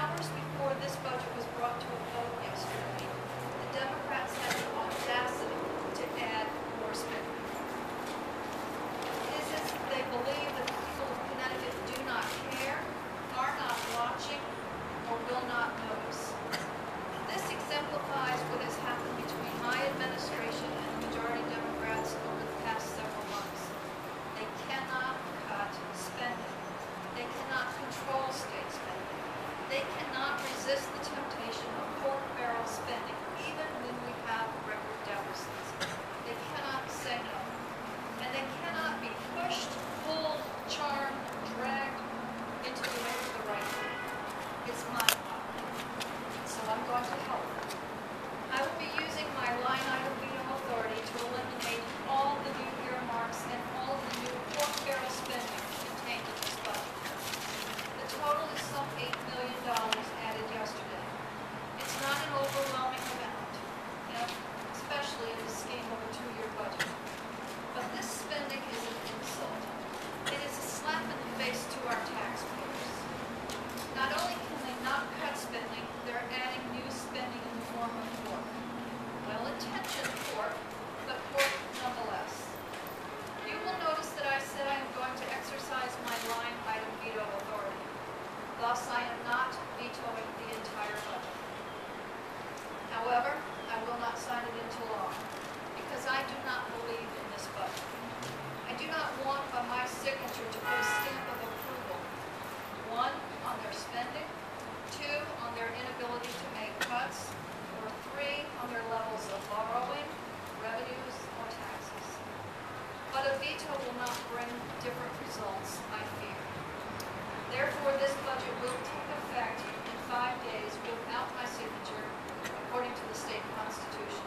hours before this budget was brought to a vote want for my signature to put a stamp of approval. One, on their spending, two, on their inability to make cuts, or three, on their levels of borrowing, revenues, or taxes. But a veto will not bring different results, I fear. Therefore, this budget will take effect in five days without my signature, according to the state constitution.